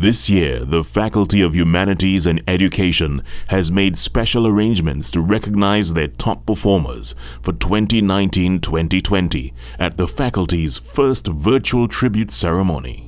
This year, the Faculty of Humanities and Education has made special arrangements to recognize their top performers for 2019-2020 at the faculty's first virtual tribute ceremony.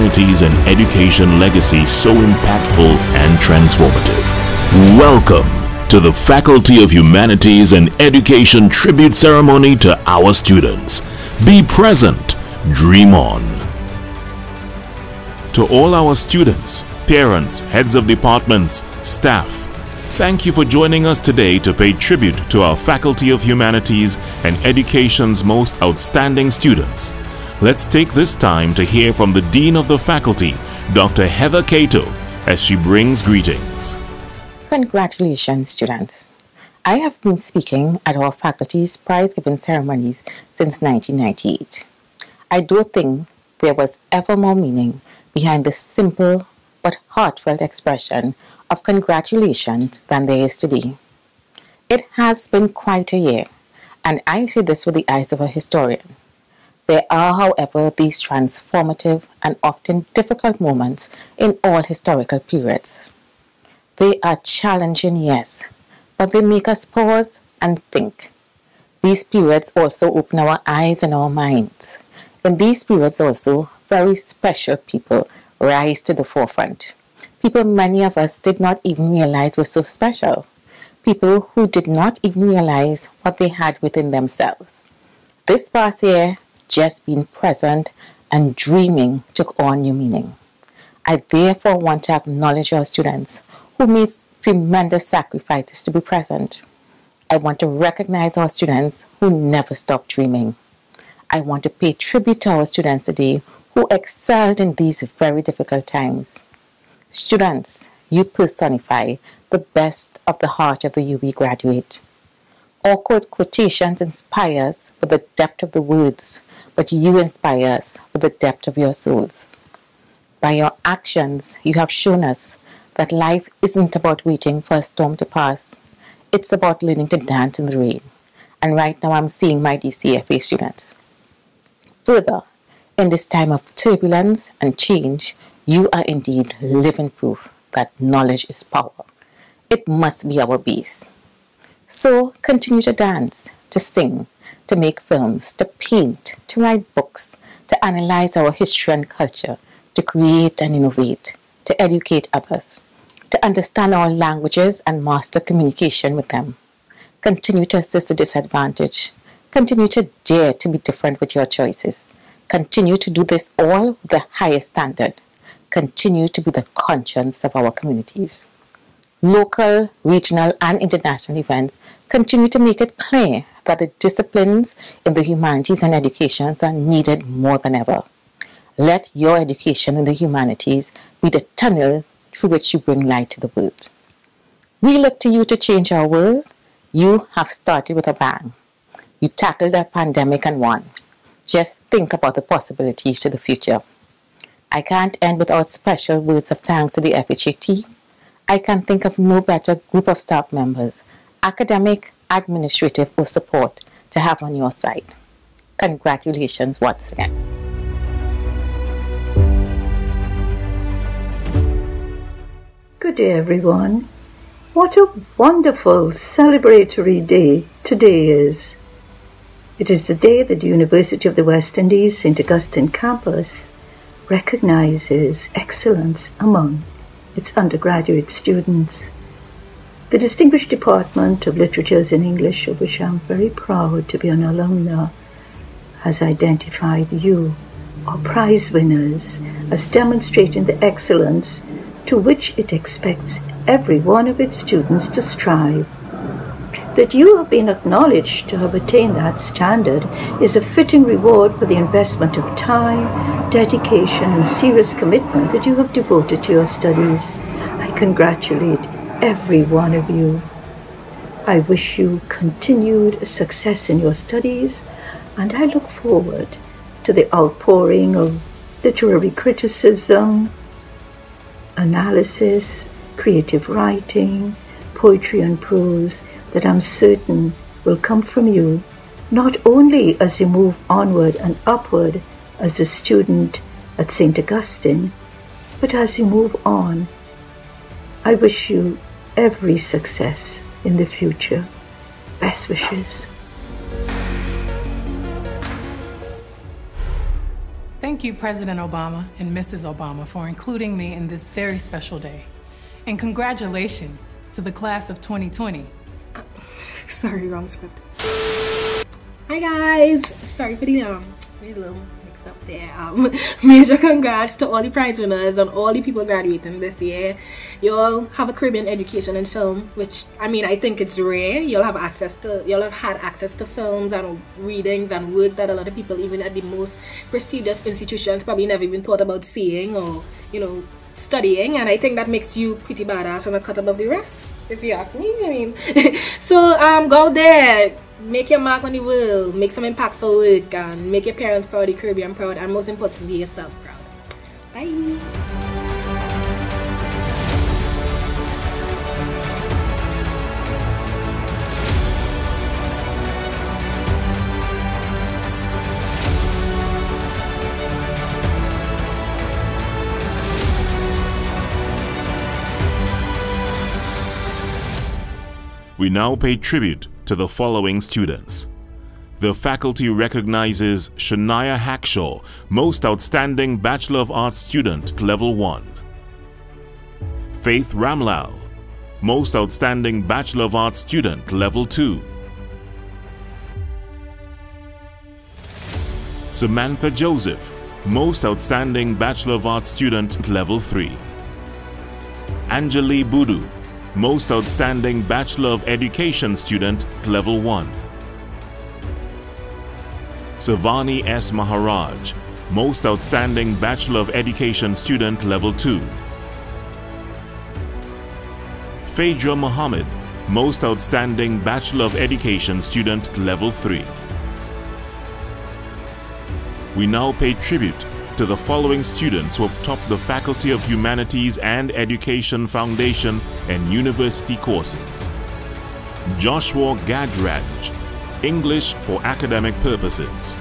Humanities and education legacy so impactful and transformative. Welcome to the Faculty of Humanities and Education tribute ceremony to our students. Be present, dream on. To all our students, parents, heads of departments, staff, thank you for joining us today to pay tribute to our Faculty of Humanities and Education's most outstanding students. Let's take this time to hear from the Dean of the Faculty, Dr. Heather Cateau, as she brings greetings. Congratulations, students. I have been speaking at our faculty's prize giving ceremonies since 1998. I do think there was ever more meaning behind the simple but heartfelt expression of congratulations than there is today. It has been quite a year, and I say this with the eyes of a historian. There are, however, these transformative and often difficult moments in all historical periods. They are challenging, yes, but they make us pause and think. These periods also open our eyes and our minds. In these periods also, very special people rise to the forefront. People many of us did not even realize were so special. People who did not even realize what they had within themselves. This past year, just being present and dreaming took on new meaning. I therefore want to acknowledge our students who made tremendous sacrifices to be present. I want to recognize our students who never stopped dreaming. I want to pay tribute to our students today who excelled in these very difficult times. Students, you personify the best of the heart of the UWI graduate. Awkward quotations inspire us with the depth of the words, but you inspire us with the depth of your souls. By your actions, you have shown us that life isn't about waiting for a storm to pass. It's about learning to dance in the rain. And right now I'm seeing my DCFA students. Further, in this time of turbulence and change, you are indeed living proof that knowledge is power. It must be our base. So continue to dance, to sing, to make films, to paint, to write books, to analyze our history and culture, to create and innovate, to educate others, to understand our languages and master communication with them. Continue to assist the disadvantaged. Continue to dare to be different with your choices. Continue to do this all with the highest standard. Continue to be the conscience of our communities local, regional, and international events continue to make it clear that the disciplines in the humanities and educations are needed more than ever. Let your education in the humanities be the tunnel through which you bring light to the world. We look to you to change our world. You have started with a bang. You tackled a pandemic and won. Just think about the possibilities to the future. I can't end without special words of thanks to the team I can think of no better group of staff members, academic, administrative, or support to have on your side. Congratulations once again. Good day, everyone. What a wonderful celebratory day today is. It is the day that the University of the West Indies St. Augustine campus recognizes excellence among its undergraduate students. The Distinguished Department of Literatures in English, of which I'm very proud to be an alumna, has identified you, our prize winners, as demonstrating the excellence to which it expects every one of its students to strive. That you have been acknowledged to have attained that standard is a fitting reward for the investment of time, dedication, and serious commitment that you have devoted to your studies. I congratulate every one of you. I wish you continued success in your studies, and I look forward to the outpouring of literary criticism, analysis, creative writing, poetry, and prose that I'm certain will come from you, not only as you move onward and upward as a student at St. Augustine, but as you move on. I wish you every success in the future. Best wishes. Thank you, President Obama and Mrs. Obama, for including me in this very special day. And congratulations to the class of 2020. Sorry, wrong script. Hi guys! Sorry for the um, little mix up there. Um, major congrats to all the prize winners and all the people graduating this year. You all have a Caribbean education in film, which I mean I think it's rare. You'll have access to you'll have had access to films and readings and work that a lot of people even at the most prestigious institutions probably never even thought about seeing or you know studying and I think that makes you pretty badass and a cut above the rest if you ask me I mean so um go there make your mark on the world, make some impactful work, and make your parents proud, the Caribbean proud, and most importantly, yourself proud. Bye. We now pay tribute to the following students. The faculty recognizes Shania Hackshaw, Most Outstanding Bachelor of Arts Student, Level 1. Faith Ramlal, Most Outstanding Bachelor of Arts Student, Level 2. Samantha Joseph, Most Outstanding Bachelor of Arts Student, Level 3. Anjali Budu, most Outstanding Bachelor of Education Student, Level 1. Savani S. Maharaj, Most Outstanding Bachelor of Education Student, Level 2. Phaedra Mohammed, Most Outstanding Bachelor of Education Student, Level 3. We now pay tribute to the following students who have topped the Faculty of Humanities and Education Foundation and University courses. Joshua Gadraj, English for academic purposes.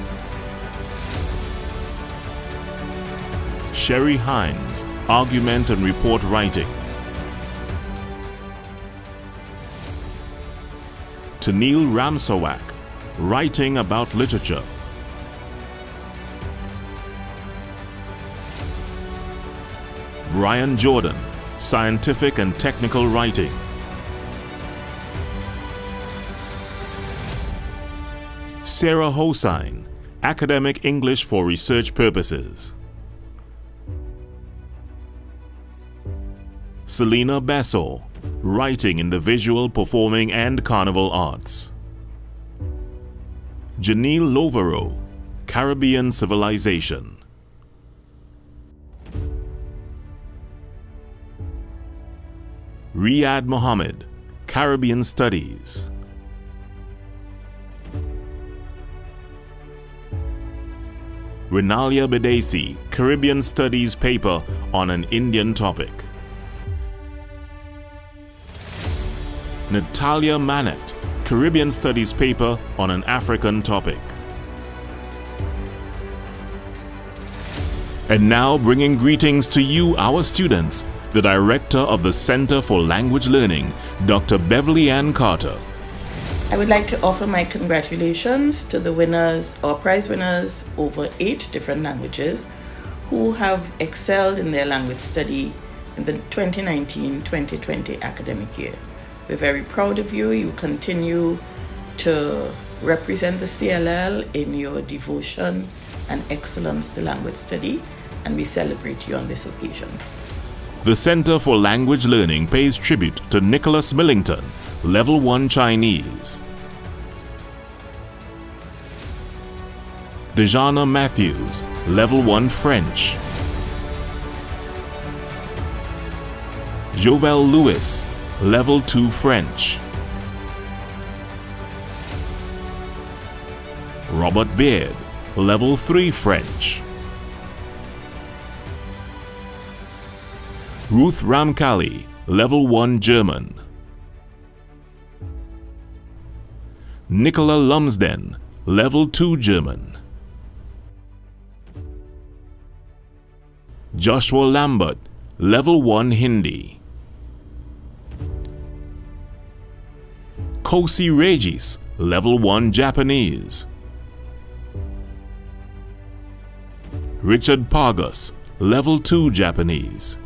Sherry Hines, Argument and Report Writing. Tanil Ramsawak, Writing about Literature. Brian Jordan, Scientific and Technical Writing. Sarah Hosine, Academic English for Research Purposes. Selena Bessel, Writing in the Visual, Performing and Carnival Arts. Janelle Lovero, Caribbean Civilization. Riyad Mohammed, Caribbean Studies. Renalia Bedesi, Caribbean Studies paper on an Indian topic. Natalia Manet, Caribbean Studies paper on an African topic. And now bringing greetings to you, our students, the Director of the Center for Language Learning, Dr. Beverly Ann Carter. I would like to offer my congratulations to the winners or prize winners over eight different languages who have excelled in their language study in the 2019-2020 academic year. We're very proud of you. You continue to represent the CLL in your devotion and excellence to language study, and we celebrate you on this occasion. The Center for Language Learning pays tribute to Nicholas Millington, Level 1 Chinese. Dejana Matthews, Level 1 French. Jovel Lewis, Level 2 French. Robert Beard, Level 3 French. Ruth Ramkali, Level 1 German. Nicola Lumsden, Level 2 German. Joshua Lambert, Level 1 Hindi. Kosi Regis, Level 1 Japanese. Richard Pargus, Level 2 Japanese.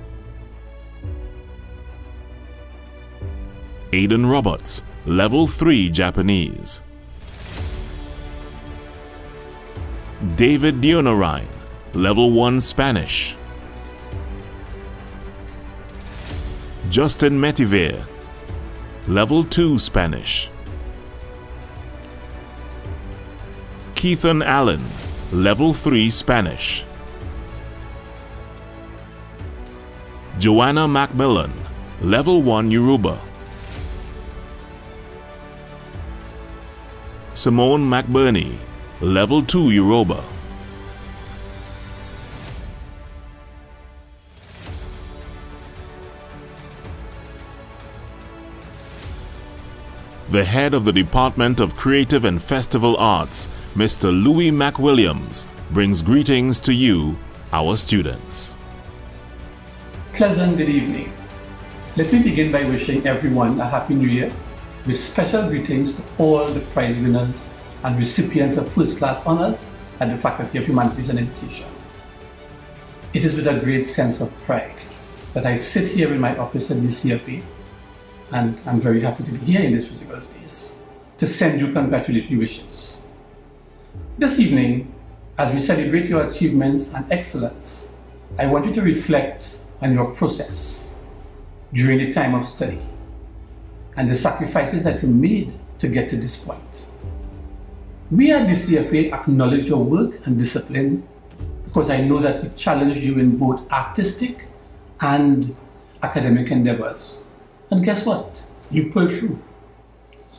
Aidan Roberts, Level 3 Japanese. David Dionarine, Level 1 Spanish. Justin Metiver, Level 2 Spanish. Keithan Allen, Level 3 Spanish. Joanna Macmillan, Level 1 Yoruba. Simone McBurney, Level 2 Yoruba. The head of the Department of Creative and Festival Arts, Mr. Louis McWilliams, brings greetings to you, our students. Pleasant good evening. Let me begin by wishing everyone a Happy New Year with special greetings to all the prize winners and recipients of first class honors at the Faculty of Humanities and Education. It is with a great sense of pride that I sit here in my office at the CFA and I'm very happy to be here in this physical space to send you congratulatory wishes. This evening, as we celebrate your achievements and excellence, I want you to reflect on your process during the time of study and the sacrifices that you made to get to this point. We at the CFA acknowledge your work and discipline because I know that we challenge you in both artistic and academic endeavors. And guess what? You pulled through.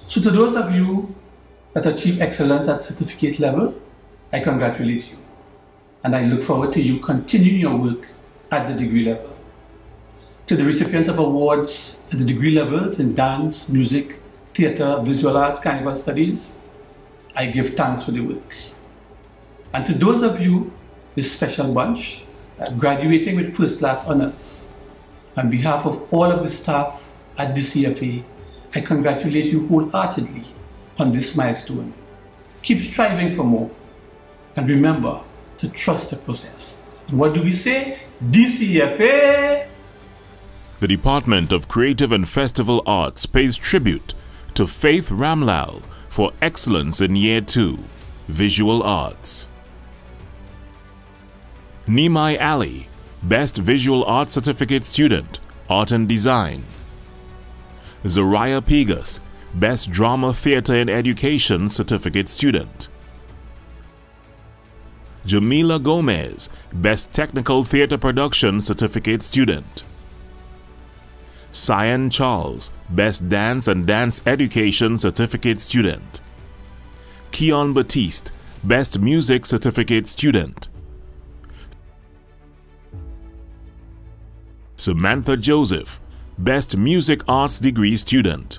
So to those of you that achieve excellence at certificate level, I congratulate you. And I look forward to you continuing your work at the degree level to the recipients of awards at the degree levels in dance, music, theatre, visual arts, carnival studies, I give thanks for the work. And to those of you, this special bunch, uh, graduating with first class honors, on behalf of all of the staff at the CFA, I congratulate you wholeheartedly on this milestone. Keep striving for more. And remember to trust the process. And what do we say? DCFA the Department of Creative and Festival Arts pays tribute to Faith Ramlal for excellence in Year 2, Visual Arts. Nimai Ali, Best Visual Arts Certificate Student, Art and Design. Zariah Pigas, Best Drama Theatre and Education Certificate Student. Jamila Gomez, Best Technical Theatre Production Certificate Student. Cyan Charles, Best Dance and Dance Education Certificate Student. Keon Batiste, Best Music Certificate Student. Samantha Joseph, Best Music Arts Degree Student.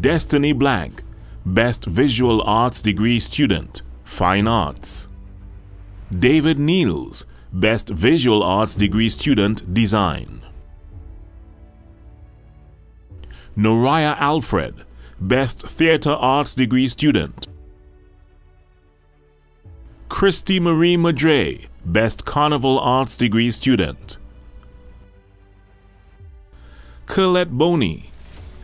Destiny Blank, Best Visual Arts Degree Student, Fine Arts. David Niels, Best Visual Arts Degree Student Design. Noraya Alfred, Best Theatre Arts Degree Student. Christy Marie Madre, Best Carnival Arts Degree Student. Colette Boney,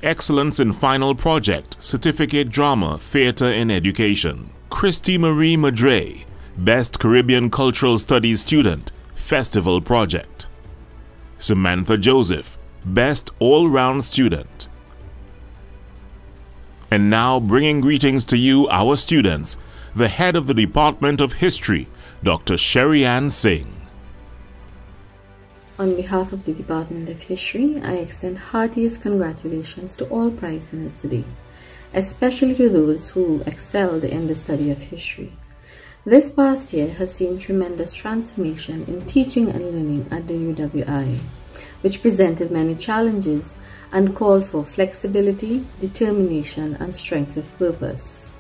Excellence in Final Project, Certificate Drama, Theatre and Education. Christy Marie Madre, Best Caribbean Cultural Studies Student, Festival Project. Samantha Joseph, Best All-Round Student. And now bringing greetings to you, our students, the head of the Department of History, Dr. Sherry Ann Singh. On behalf of the Department of History, I extend heartiest congratulations to all prize winners today, especially to those who excelled in the study of history. This past year has seen tremendous transformation in teaching and learning at the UWI, which presented many challenges and called for flexibility, determination, and strength of purpose.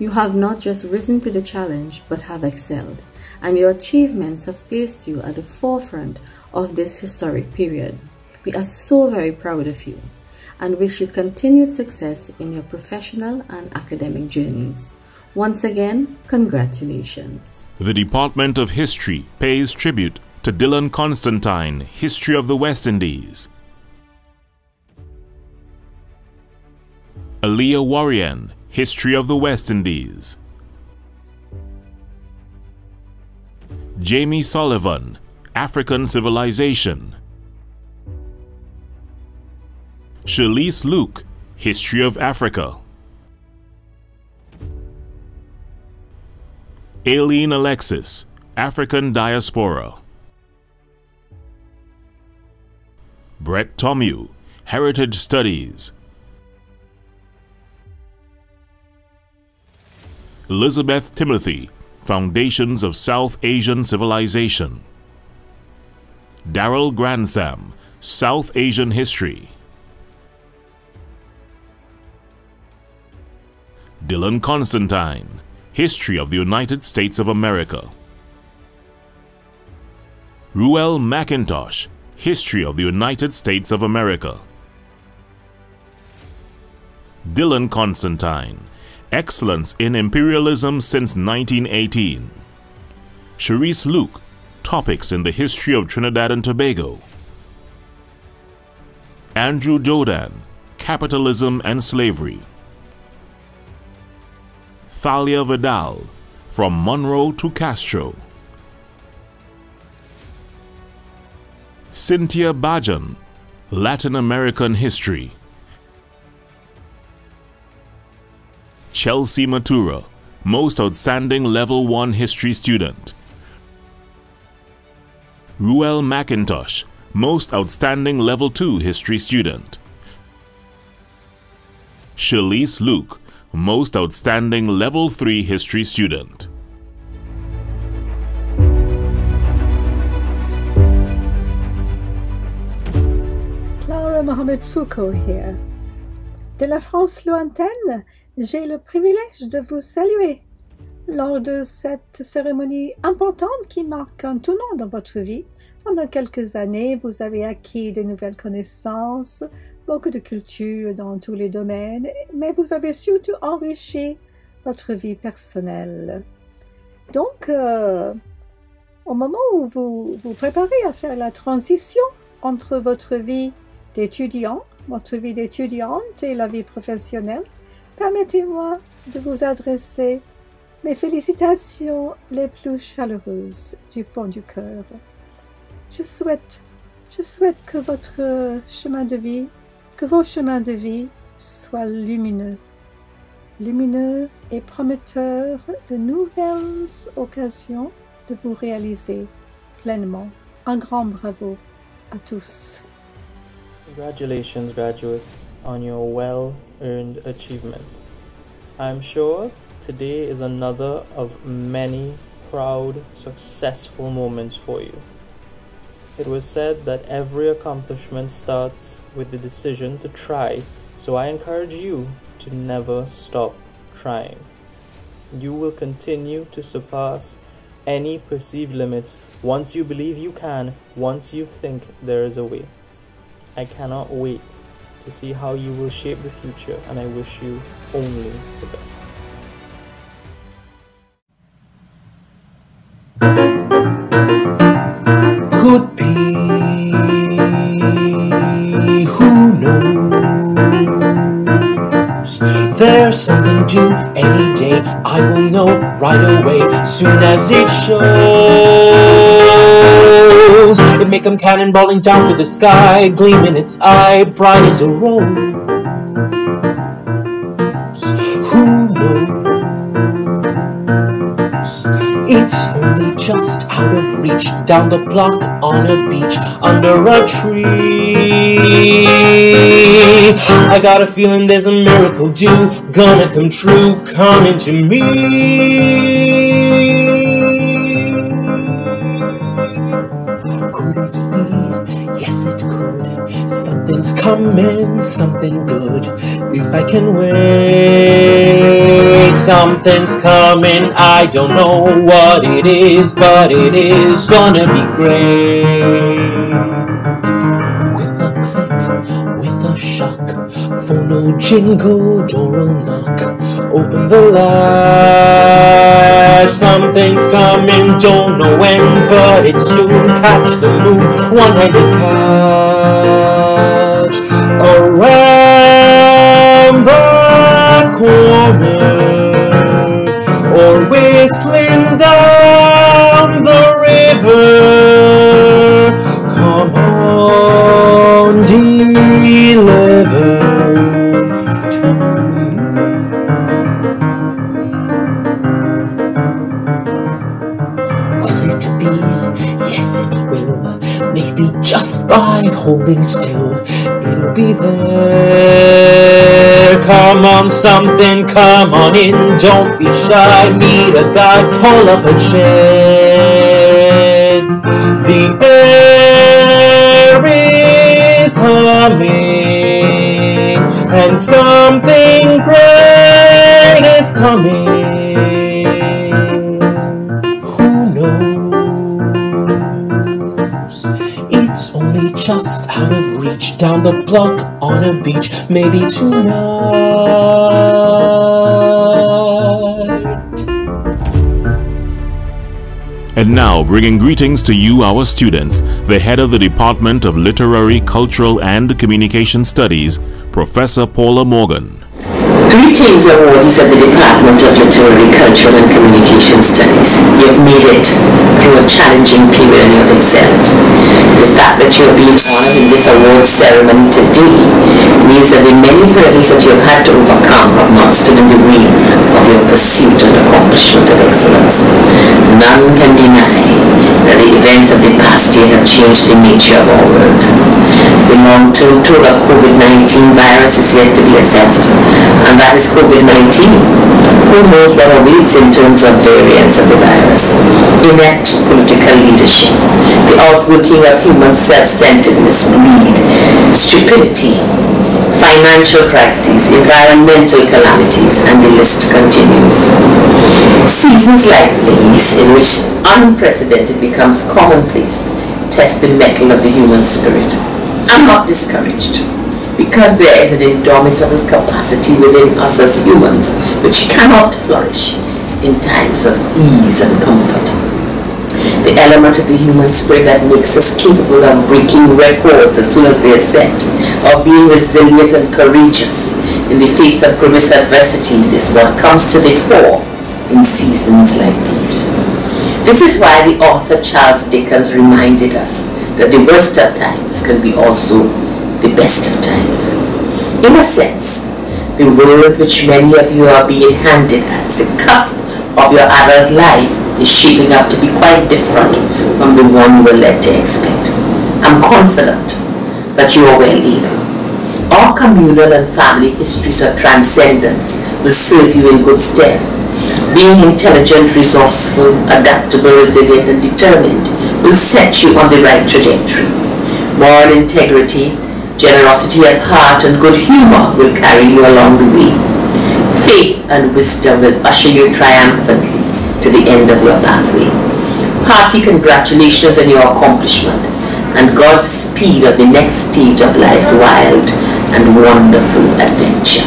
You have not just risen to the challenge, but have excelled, and your achievements have placed you at the forefront of this historic period. We are so very proud of you and wish you continued success in your professional and academic journeys. Once again, congratulations. The Department of History pays tribute to Dylan Constantine, History of the West Indies. Aaliyah Warrian, History of the West Indies. Jamie Sullivan, African Civilization. Shalise Luke, History of Africa. Aileen Alexis, African Diaspora. Brett Tomu, Heritage Studies. Elizabeth Timothy, Foundations of South Asian Civilization. Daryl Gransam, South Asian History. Dylan Constantine, History of the United States of America. Ruel McIntosh, History of the United States of America. Dylan Constantine, Excellence in Imperialism since 1918. Cherise Luke, Topics in the History of Trinidad and Tobago. Andrew Dodan, Capitalism and Slavery. Thalia Vidal, From Monroe to Castro. Cynthia Bajan, Latin American History. Chelsea Matura, Most Outstanding Level 1 History Student. Ruel McIntosh, Most Outstanding Level 2 History Student. Shalise Luke, Most Outstanding Level 3 History Student. Clara Mohamed Foucault here. De la France lointaine, j'ai le privilège de vous saluer lors de cette cérémonie importante qui marque un tournant dans votre vie. Pendant quelques années, vous avez acquis de nouvelles connaissances, beaucoup de culture dans tous les domaines, mais vous avez surtout enrichi votre vie personnelle. Donc, euh, au moment où vous vous préparez à faire la transition entre votre vie d'étudiant, votre vie d'étudiante et la vie professionnelle, permettez-moi de vous adresser mes félicitations les plus chaleureuses du fond du cœur. Je souhaite, je souhaite que votre chemin de vie, que vos chemins de vie soient lumineux, lumineux et prometteurs de nouvelles occasions de vous réaliser pleinement. Un grand bravo à tous. Congratulations, graduates, on your well earned achievement. I'm sure today is another of many proud, successful moments for you. It was said that every accomplishment starts with the decision to try, so I encourage you to never stop trying. You will continue to surpass any perceived limits once you believe you can, once you think there is a way. I cannot wait to see how you will shape the future, and I wish you only the best. I will know right away, soon as it shows. It may come cannonballing down to the sky, gleam in its eye, bright as a rose. Just out of reach, down the block on a beach, under a tree. I got a feeling there's a miracle due, gonna come true, coming to me. Could it be? Yes, it could. Something's coming, something good. If I can wait, something's coming. I don't know what it is, but it is gonna be great. With a click, with a shock, phone jingle, door will knock. Open the latch, something's coming, don't know when, but it's soon. Catch the moon, one-handed catch. Around the corner, or whistling down the river. Come on, deliver. Will it be? Yes, it will. Maybe just by holding still, it'll be there. Come on, something, come on in. Don't be shy. Need a guide, pull up a chair. The air is humming, and something great is coming. Who knows? It's only just out of down the block on a beach, maybe tonight. And now, bringing greetings to you, our students, the head of the Department of Literary, Cultural, and Communication Studies, Professor Paula Morgan. Greetings, awardees of the Department of Literary, Cultural and Communication Studies. You've made it through a challenging period and you've excelled. The fact that you're being honored in this award ceremony today means that the many hurdles that you've had to overcome have not stood in the way your pursuit and accomplishment of excellence. None can deny that the events of the past year have changed the nature of our world. The long-term toll of COVID-19 virus is yet to be assessed, and that is COVID-19. Who knows what awaits in terms of variants of the virus? Inept political leadership, the outworking of human self-centeredness, greed, stupidity, financial crises, environmental calamities, and the list continues. Seasons like these, in which unprecedented becomes commonplace, test the mettle of the human spirit. I'm not discouraged because there is an indomitable capacity within us as humans which cannot flourish in times of ease and comfort. The element of the human spirit that makes us capable of breaking records as soon as they are set, of being resilient and courageous in the face of grievous adversities is what comes to the fore in seasons like these. This is why the author Charles Dickens reminded us that the worst of times can be also the best of times. In a sense, the world which many of you are being handed at the cusp of your adult life is shaping up to be quite different from the one you were led to expect. I'm confident that you are well able. Our communal and family histories of transcendence will serve you in good stead. Being intelligent, resourceful, adaptable, resilient, and determined will set you on the right trajectory. Moral integrity, generosity of heart, and good humor will carry you along the way. Faith and wisdom will usher you triumphantly to the end of your pathway. Hearty congratulations on your accomplishment and God's speed on the next stage of life's wild and wonderful adventure.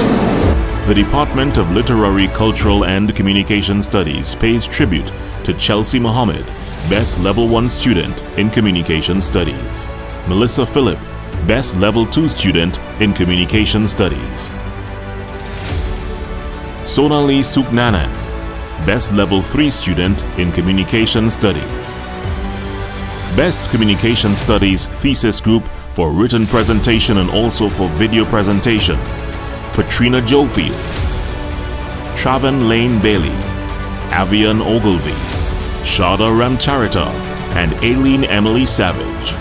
The Department of Literary, Cultural, and Communication Studies pays tribute to Chelsea Mohammed, Best Level 1 Student in Communication Studies. Melissa Phillip, Best Level 2 Student in Communication Studies. Sonali Suknanan, Best Level 3 Student in Communication Studies. Best Communication Studies Thesis Group for written presentation and also for video presentation. Patrina Jofield, Travan Lane Bailey, Avian Ogilvy, Shada Ramcharita, and Aileen Emily Savage.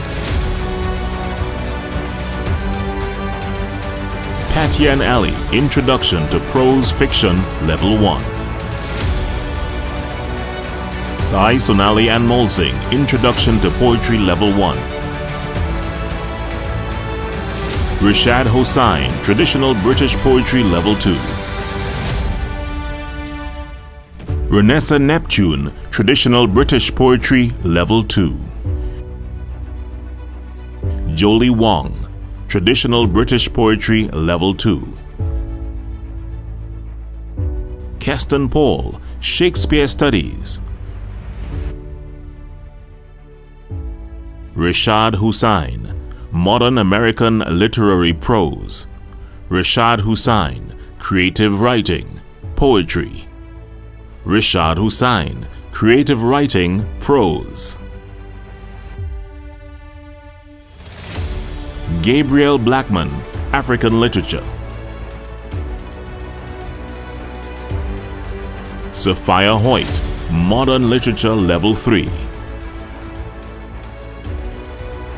Patian Ali, Introduction to Prose Fiction, Level 1. Sai Sonali and Molsing, Introduction to Poetry Level 1. Rishad Hossain, Traditional British Poetry Level 2. Renessa Neptune, Traditional British Poetry Level 2. Jolie Wong, Traditional British Poetry Level 2. Keston Paul, Shakespeare Studies. Rishad Hussain, Modern American Literary Prose. Rishad Hussain, Creative Writing, Poetry. Rishad Hussain, Creative Writing, Prose. Gabriel Blackman, African Literature. Sophia Hoyt, Modern Literature Level 3.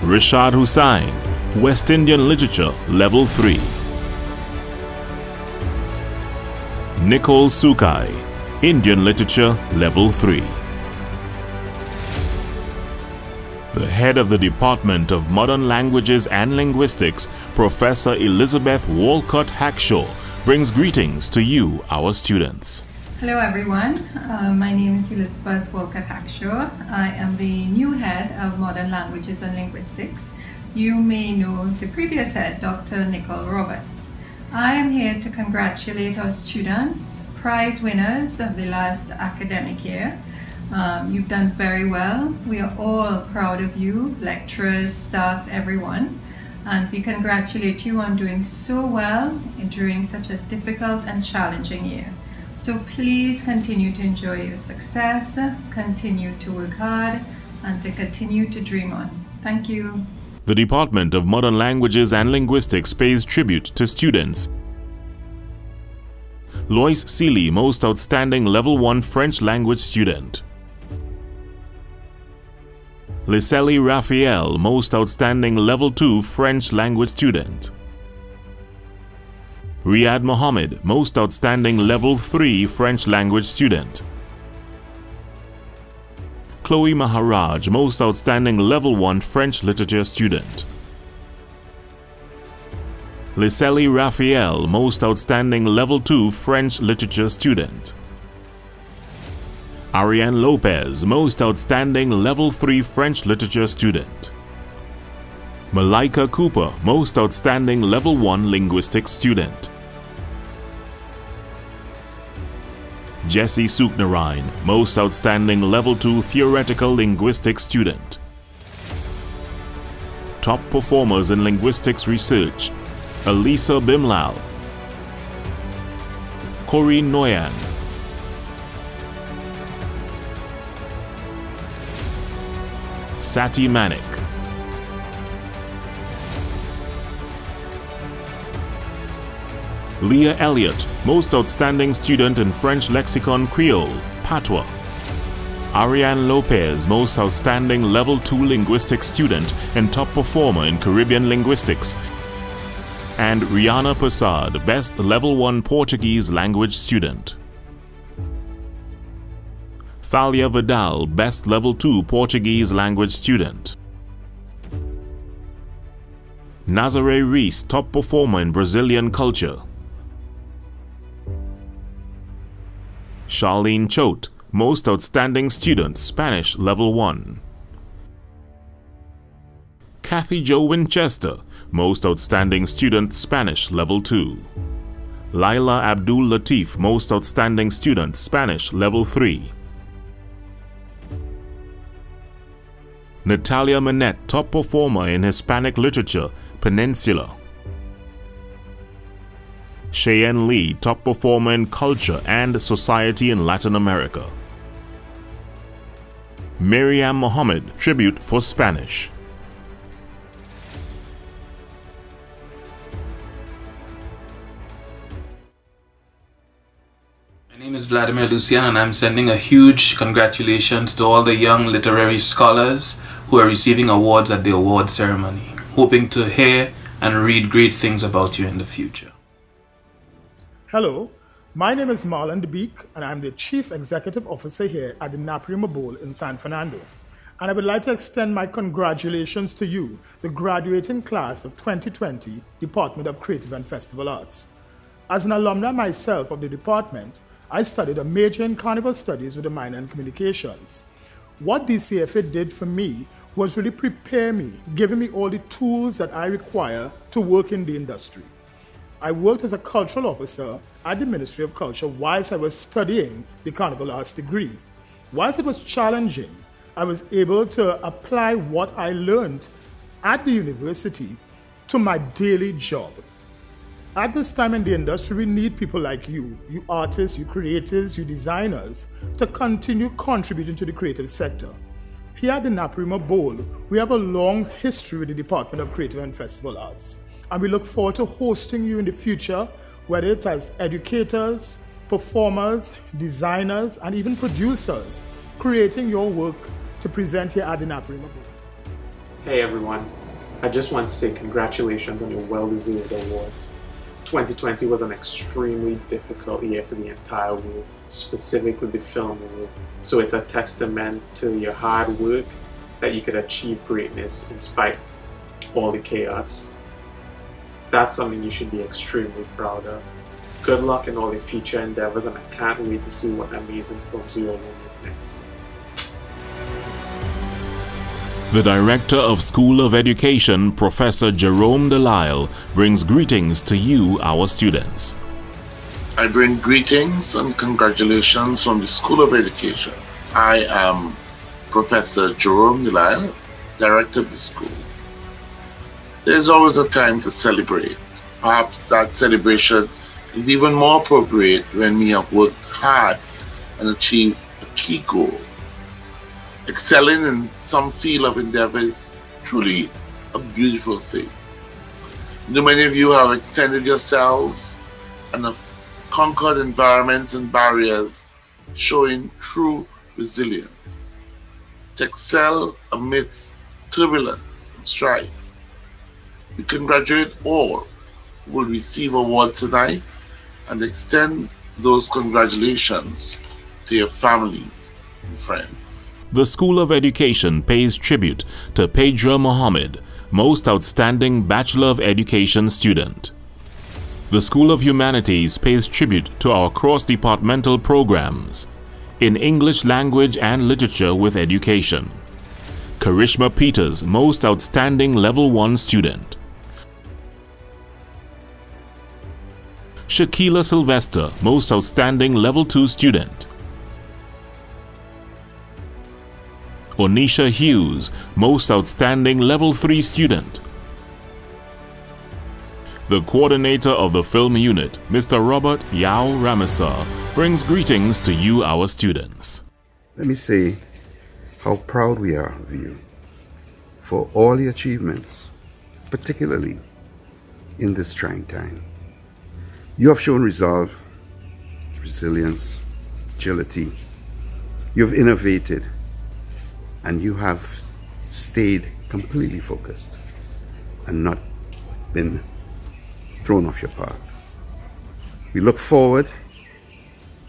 Rishad Hussain, West Indian Literature Level 3. Nicole Sukai, Indian Literature Level 3. The head of the Department of Modern Languages and Linguistics, Professor Elizabeth Walcott Hackshaw, brings greetings to you, our students. Hello everyone, uh, my name is Elizabeth Walcott Hackshaw. I am the new head of Modern Languages and Linguistics. You may know the previous head, Dr. Nicole Roberts. I am here to congratulate our students, prize winners of the last academic year. Um, you've done very well. We are all proud of you, lecturers, staff, everyone. And we congratulate you on doing so well during such a difficult and challenging year. So please continue to enjoy your success, continue to work hard, and to continue to dream on. Thank you. The Department of Modern Languages and Linguistics pays tribute to students. Lois Seeley, Most Outstanding Level 1 French Language Student. Liseli Raphael, Most Outstanding Level 2 French Language Student. Riyad Mohammed, Most Outstanding Level 3 French Language Student. Chloe Maharaj, Most Outstanding Level 1 French Literature Student. Liseli Raphael, Most Outstanding Level 2 French Literature Student. Ariane Lopez, Most Outstanding Level 3 French Literature Student. Malika Cooper, Most Outstanding Level 1 Linguistics Student. Jesse Suknarine, Most Outstanding Level 2 Theoretical Linguistics Student. Top Performers in Linguistics Research, Elisa Bimlal, Corinne Noyan, Sati Manik, Leah Elliott, Most Outstanding Student in French Lexicon Creole, Patois. Ariane Lopez, Most Outstanding Level 2 Linguistics Student and Top Performer in Caribbean Linguistics. And Rihanna Passad, Best Level 1 Portuguese Language Student. Thalia Vidal, Best Level 2 Portuguese Language Student. Nazare Reese, Top Performer in Brazilian Culture. Charlene Choate, Most Outstanding Student, Spanish Level 1. Kathy Jo Winchester, Most Outstanding Student, Spanish Level 2. Laila Abdul Latif, Most Outstanding Student, Spanish Level 3. Natalia Manette, Top Performer in Hispanic Literature, Peninsula. Cheyenne Lee, top performer in culture and society in Latin America. Miriam Mohammed, tribute for Spanish. My name is Vladimir Lucien and I'm sending a huge congratulations to all the young literary scholars who are receiving awards at the award ceremony, hoping to hear and read great things about you in the future. Hello, my name is Marlon DeBeek and I'm the Chief Executive Officer here at the Naparima Bowl in San Fernando. And I would like to extend my congratulations to you, the graduating class of 2020 Department of Creative and Festival Arts. As an alumna myself of the department, I studied a major in Carnival Studies with a minor in Communications. What DCFA did for me was really prepare me, giving me all the tools that I require to work in the industry. I worked as a cultural officer at the Ministry of Culture whilst I was studying the Carnival Arts degree. Whilst it was challenging, I was able to apply what I learned at the university to my daily job. At this time in the industry, we need people like you, you artists, you creators, you designers, to continue contributing to the creative sector. Here at the Naparima Bowl, we have a long history with the Department of Creative and Festival Arts, and we look forward to hosting you in the future, whether it's as educators, performers, designers, and even producers, creating your work to present here at the Naparima Bowl. Hey everyone, I just want to say congratulations on your well-deserved awards. 2020 was an extremely difficult year for the entire world, specifically the film world. So it's a testament to your hard work that you could achieve greatness in spite of all the chaos. That's something you should be extremely proud of. Good luck in all your future endeavors and I can't wait to see what amazing films you will make next. The Director of School of Education, Professor Jerome Delisle, brings greetings to you, our students. I bring greetings and congratulations from the School of Education. I am Professor Jerome Delisle, Director of the school. There's always a time to celebrate. Perhaps that celebration is even more appropriate when we have worked hard and achieved a key goal excelling in some field of endeavor is truly a beautiful thing. You know, many of you have extended yourselves and have conquered environments and barriers, showing true resilience. To excel amidst turbulence and strife. We congratulate all who will receive awards tonight and extend those congratulations to your families and friends the School of Education pays tribute to Phaedra Mohammed, Most Outstanding Bachelor of Education student. The School of Humanities pays tribute to our cross-departmental programs in English Language and Literature with Education. Karishma Peters, Most Outstanding Level 1 student. Shakila Sylvester, Most Outstanding Level 2 student. Onisha Hughes, Most Outstanding Level 3 Student. The coordinator of the film unit, Mr. Robert Yao Ramesar, brings greetings to you, our students. Let me say how proud we are of you for all the achievements, particularly in this trying time. You have shown resolve, resilience, agility. You have innovated and you have stayed completely focused and not been thrown off your path. We look forward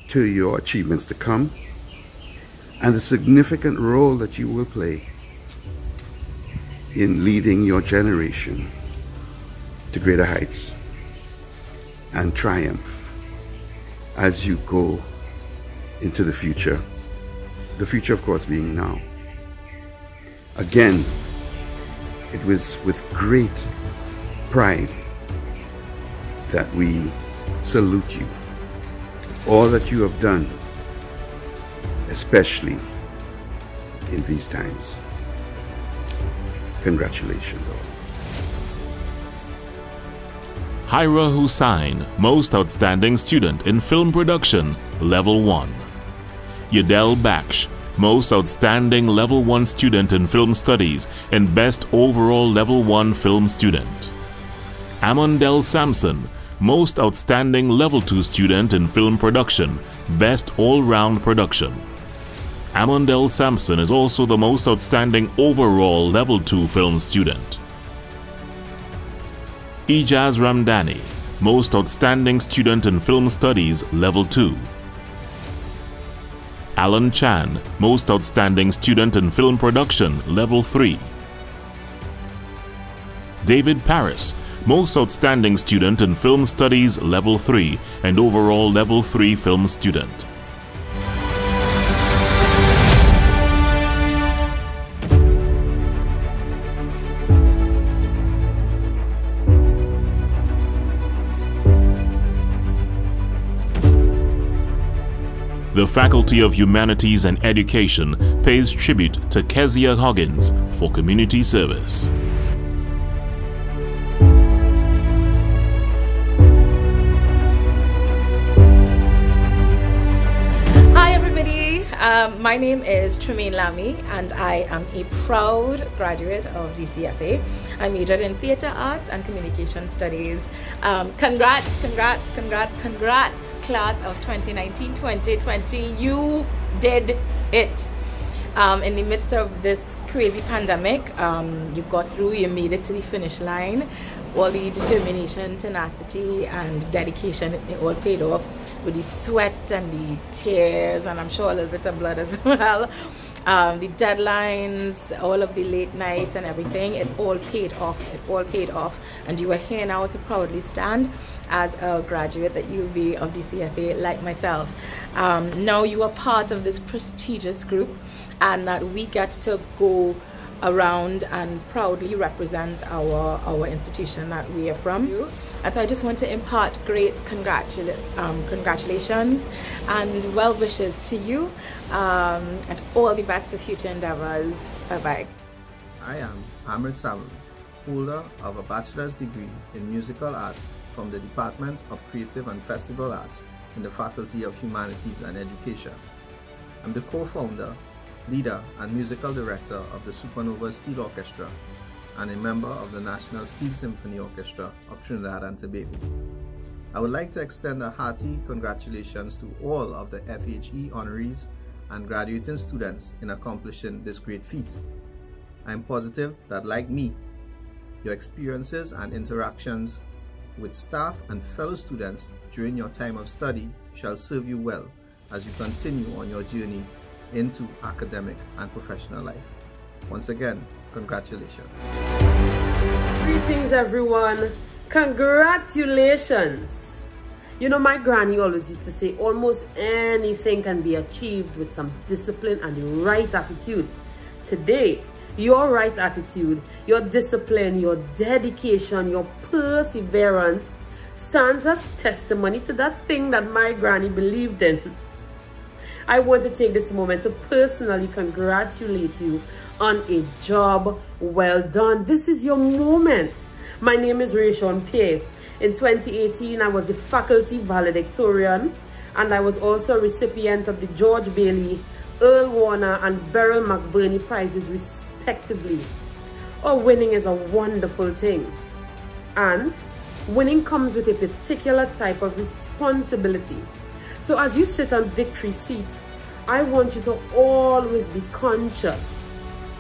to your achievements to come and the significant role that you will play in leading your generation to greater heights and triumph as you go into the future. The future, of course, being now. Again, it was with great pride that we salute you. All that you have done, especially in these times. Congratulations Hyra Hussain, Most Outstanding Student in Film Production, Level 1. Yadel Baksh, Most Outstanding Level 1 Student in Film Studies and Best Overall Level 1 Film Student. Amondel Sampson, Most Outstanding Level 2 Student in Film Production, Best All-Round Production. Amondel Sampson is also the most outstanding overall Level 2 film student. Ijaz Ramdani, Most Outstanding Student in Film Studies Level 2. Alan Chan, Most Outstanding Student in Film Production Level 3. David Paris, Most Outstanding Student in Film Studies Level 3 and Overall Level 3 Film Student. The Faculty of Humanities and Education pays tribute to Kezia Hoggins for community service. Hi everybody, um, my name is Tremaine Lamy and I am a proud graduate of DCFA. I majored in theatre arts and communication studies. Um, congrats, congrats, congrats, congrats class of 2019-2020. You did it. Um, in the midst of this crazy pandemic, um, you got through, you made it to the finish line. All the determination, tenacity, and dedication, it all paid off with the sweat and the tears, and I'm sure a little bit of blood as well. Um, the deadlines, all of the late nights and everything, it all paid off. It all paid off. And you are here now to proudly stand as a graduate at UWI of DCFA like myself. Um, now you are part of this prestigious group and that we get to go around and proudly represent our our institution that we are from. And so I just want to impart great congratula um, congratulations and well wishes to you um, and all the best for future endeavors. Bye bye. I am Amrit Samuel, holder of a bachelor's degree in musical arts from the Department of Creative and Festival Arts in the Faculty of Humanities and Education. I'm the co-founder leader and musical director of the Supernova Steel Orchestra and a member of the National Steel Symphony Orchestra of Trinidad and Tobago. I would like to extend a hearty congratulations to all of the FHE honorees and graduating students in accomplishing this great feat. I am positive that like me, your experiences and interactions with staff and fellow students during your time of study shall serve you well as you continue on your journey into academic and professional life. Once again, congratulations. Greetings, everyone. Congratulations. You know, my granny always used to say almost anything can be achieved with some discipline and the right attitude. Today, your right attitude, your discipline, your dedication, your perseverance stands as testimony to that thing that my granny believed in. I want to take this moment to personally congratulate you on a job well done. This is your moment. My name is Rayshon Pierre. In 2018, I was the faculty valedictorian and I was also a recipient of the George Bailey, Earl Warner and Beryl McBurnie prizes respectively. Oh, winning is a wonderful thing. And winning comes with a particular type of responsibility. So as you sit on victory seat, I want you to always be conscious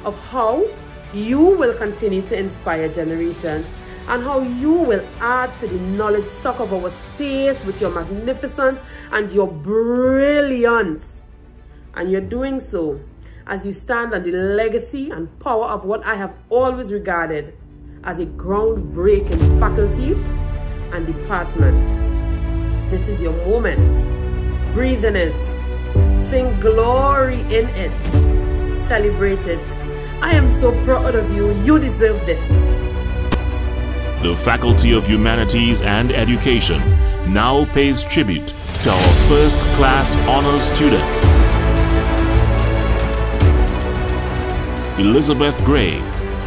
of how you will continue to inspire generations and how you will add to the knowledge stock of our space with your magnificence and your brilliance. And you're doing so as you stand on the legacy and power of what I have always regarded as a groundbreaking faculty and department. This is your moment. Breathe in it. Sing glory in it. Celebrate it. I am so proud of you. You deserve this. The Faculty of Humanities and Education now pays tribute to our first class honors students. Elizabeth Gray,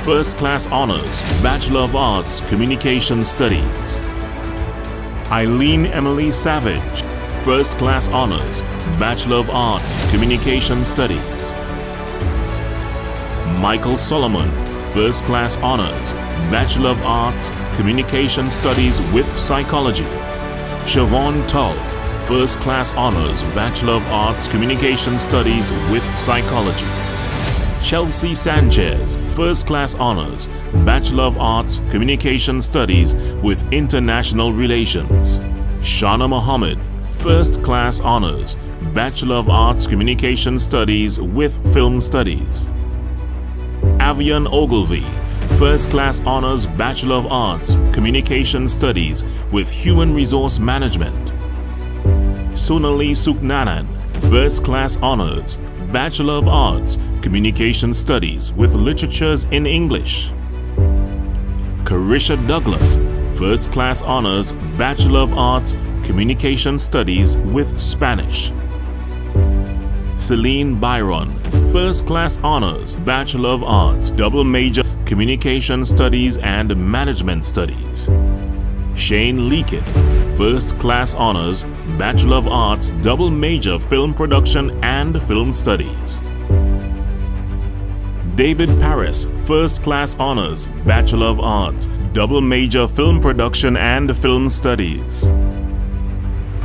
First Class Honors, Bachelor of Arts, Communication Studies. Eileen Emily Savage, First Class Honors, Bachelor of Arts, Communication Studies. Michael Solomon, First Class Honors, Bachelor of Arts, Communication Studies with Psychology. Siobhan Tull, First Class Honors, Bachelor of Arts, Communication Studies with Psychology. Chelsea Sanchez, First Class Honors, Bachelor of Arts, Communication Studies with International Relations. Shana Mohammed, First Class Honors, Bachelor of Arts, Communication Studies with Film Studies. Avian Ogilvy, First Class Honors Bachelor of Arts, Communication Studies with Human Resource Management. Sonali Suknanan, First Class Honors, Bachelor of Arts, Communication Studies with Literatures in English. Carisha Douglas, First Class Honors, Bachelor of Arts, Communication Studies with Spanish. Celine Byron, First Class Honors, Bachelor of Arts, Double Major Communication Studies and Management Studies. Shane Leakett, First Class Honors, Bachelor of Arts, Double Major Film Production and Film Studies. David Paris, First Class Honors, Bachelor of Arts, Double Major Film Production and Film Studies.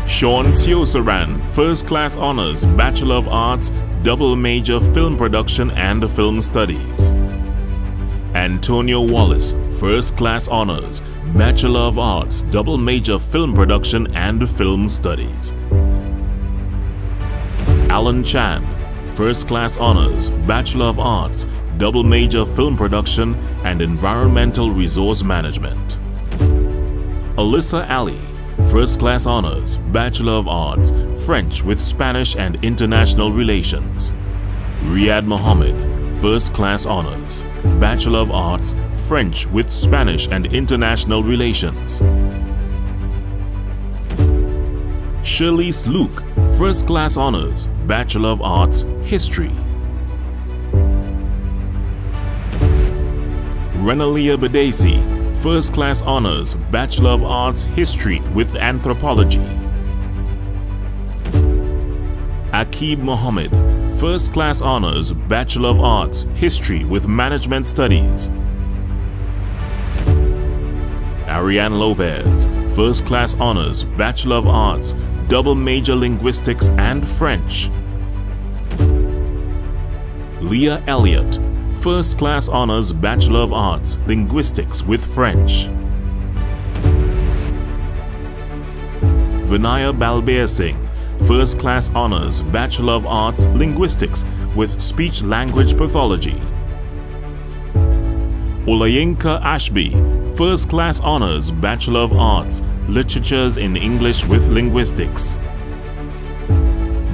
Sean Siosaran, First Class Honors, Bachelor of Arts, Double Major Film Production and Film Studies. Antonio Wallace, First Class Honors, Bachelor of Arts, Double Major Film Production and Film Studies. Alan Chan, First Class Honors, Bachelor of Arts, Double Major Film Production and Environmental Resource Management. Alyssa Ali, First Class Honors, Bachelor of Arts, French with Spanish and International Relations. Riyad Mohammed, First Class Honors, Bachelor of Arts, French with Spanish and International Relations. Shirley's Luke, First Class Honors, Bachelor of Arts, History. Renalia Badesi, First Class Honors, Bachelor of Arts, History with Anthropology. Akib Mohammed, First Class Honors, Bachelor of Arts, History with Management Studies. Ariane Lopez, First Class Honors, Bachelor of Arts, Double Major Linguistics and French. Leah Elliott, First Class Honors Bachelor of Arts, Linguistics with French. Vinaya Balbir Singh, First Class Honors Bachelor of Arts, Linguistics with Speech Language Pathology. Olayinka Ashby, First Class Honors Bachelor of Arts, Literatures in English with Linguistics.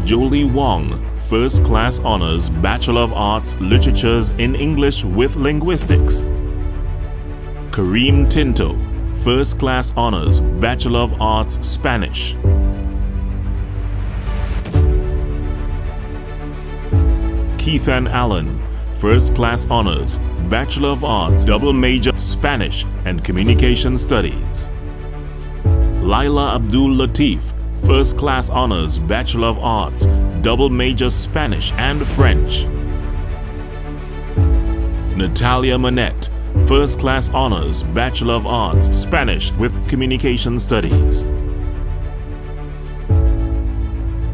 Jolie Wong, First Class Honors Bachelor of Arts Literatures in English with Linguistics. Kareem Tinto, First Class Honors Bachelor of Arts Spanish. Keithan Allen, First Class Honors Bachelor of Arts Double Major Spanish and Communication Studies. Laila Abdul Latif, First Class Honors Bachelor of Arts Double Major Spanish and French. Natalia Manette, First Class Honors Bachelor of Arts Spanish with Communication Studies.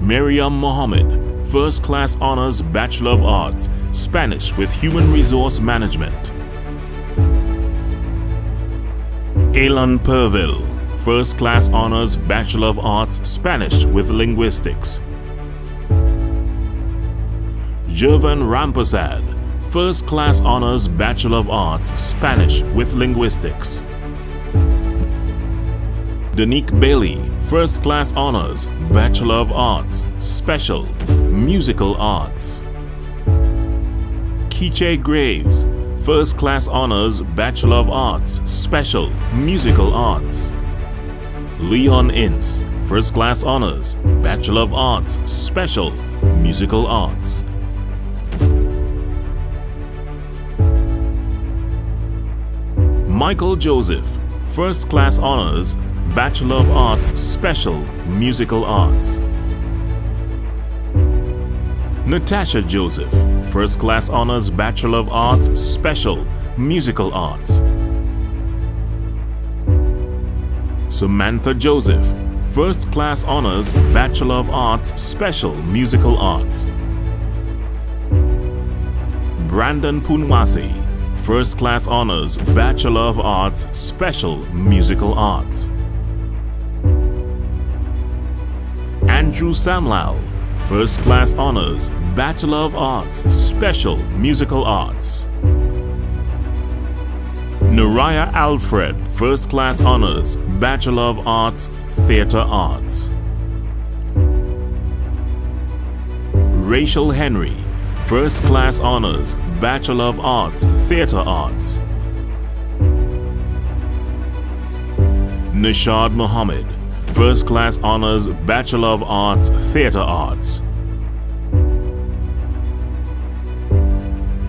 Miriam Mohammed, First Class Honors Bachelor of Arts Spanish with Human Resource Management. Elan Perville, First Class Honors Bachelor of Arts Spanish with Linguistics. Jervan Rampasad, First Class Honors Bachelor of Arts Spanish with Linguistics. Danique Bailey, First Class Honors Bachelor of Arts Special Musical Arts. Kiche Graves, First Class Honors Bachelor of Arts Special Musical Arts. Leon Ince, First Class Honors Bachelor of Arts Special Musical Arts. Michael Joseph, First Class Honors Bachelor of Arts Special Musical Arts. Natasha Joseph, First Class Honors Bachelor of Arts Special Musical Arts. Samantha Joseph, First Class Honors Bachelor of Arts Special Musical Arts. Brandon Punwasi, First Class Honors Bachelor of Arts Special Musical Arts. Andrew Samlal, First Class Honors Bachelor of Arts Special Musical Arts. Naraya Alfred, First Class Honors, Bachelor of Arts, Theatre Arts. Rachel Henry, First Class Honors, Bachelor of Arts, Theatre Arts. Nishad Mohammed, First Class Honors, Bachelor of Arts, Theatre Arts.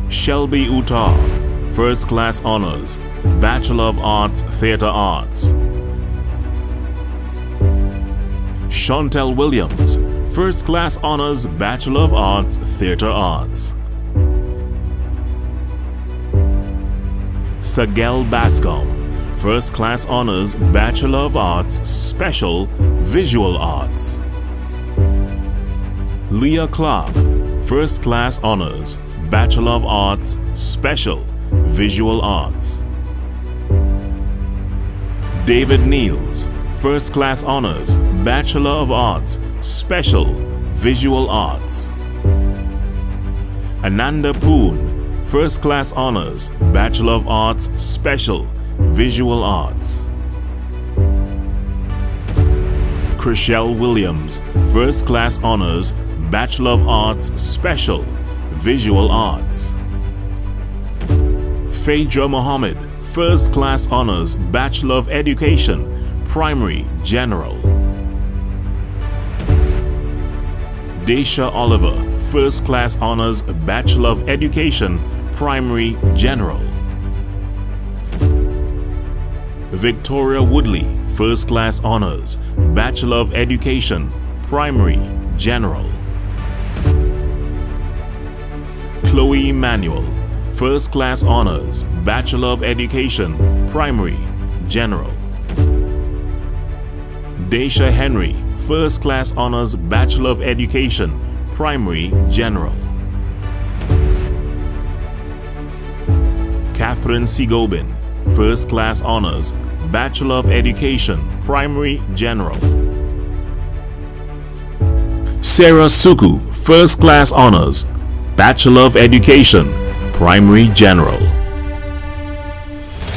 Shelby Uttar, First Class Honors, Bachelor of Arts, Theatre Arts. Chantel Williams, First Class Honors, Bachelor of Arts, Theatre Arts. Sagel Bascom, First Class Honors, Bachelor of Arts, Special Visual Arts. Leah Clark, First Class Honors, Bachelor of Arts, Special Visual Arts. David Niels, First Class Honors, Bachelor of Arts, Special Visual Arts. Ananda Poon, First Class Honors, Bachelor of Arts, Special Visual Arts. Chriselle Williams, First Class Honors, Bachelor of Arts, Special Visual Arts. Phaedra Mohammed, First Class Honors, Bachelor of Education, Primary General. Daisha Oliver, First Class Honors, Bachelor of Education, Primary General. Victoria Woodley, First Class Honors, Bachelor of Education, Primary General. Chloe Emmanuel, First Class Honors, Bachelor of Education, Primary General. Daisha Henry, First Class Honors, Bachelor of Education, Primary General. Catherine Sigobin, First Class Honors, Bachelor of Education, Primary General. Sarah Suku, First Class Honors, Bachelor of Education, Primary General.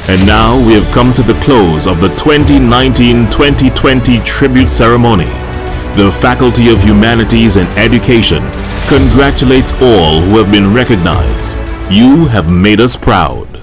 And now we have come to the close of the 2019-2020 tribute ceremony. The Faculty of Humanities and Education congratulates all who have been recognized. You have made us proud.